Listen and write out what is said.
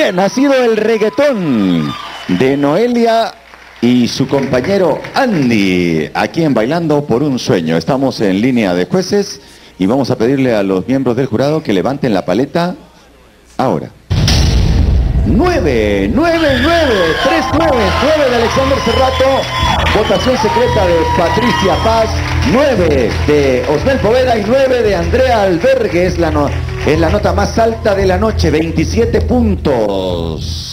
Bien, ha sido el reggaetón de Noelia y su compañero Andy, aquí en Bailando por un Sueño. Estamos en línea de jueces y vamos a pedirle a los miembros del jurado que levanten la paleta ahora. 9, 9, 9, 3, 9, 9 de Alexander Cerrato, votación secreta de Patricia Paz, 9 de Osmel Poveda y 9 de Andrea Albergue, es la, no- es la nota más alta de la noche, 27 puntos.